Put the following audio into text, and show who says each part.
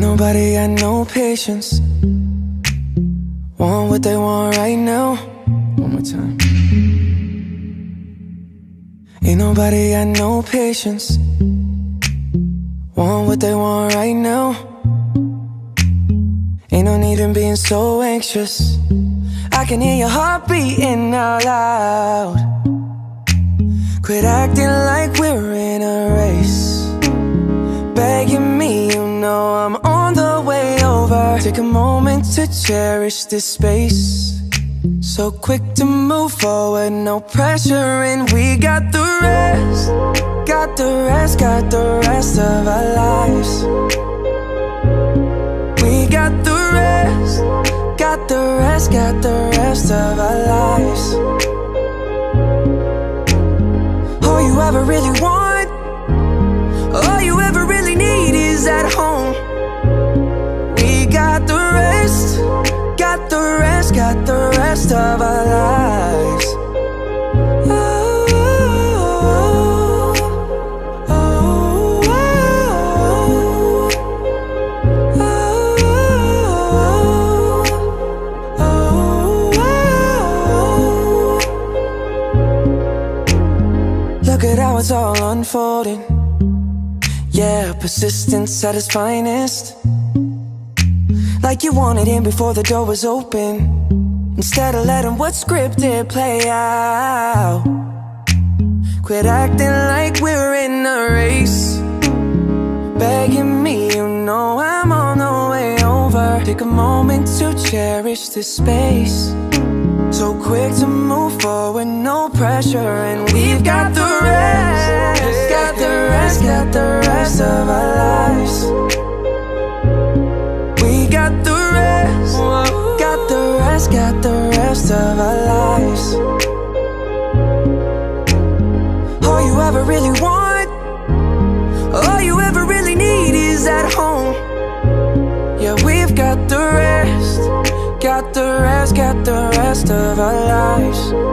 Speaker 1: nobody got no patience. Want what they want right now. One more time. Ain't nobody got no patience. Want what they want right now. Ain't no need in being so anxious. I can hear your heart beating out loud. Quit acting like we're in over. Take a moment to cherish this space. So quick to move forward, no pressure, and we got the rest. Got the rest, got the rest of our lives. We got the rest, got the rest, got the rest of our lives. All you ever really want, got the rest of our lives. Look at how it's all unfolding. Yeah, persistence at its finest. Like you wanted in before the door was open. Instead of letting what's scripted play out. Quit acting like we're in a race. Begging me, you know I'm on the way over. Take a moment to cherish this space. So quick to move forward, no pressure, and we've got the rest. Got the rest, got the rest of our lives. We got the rest, got the rest, got the rest of our lives. All you ever really want, all you ever really need is at home. Yeah, we've got the rest, got the rest, got the rest of our lives.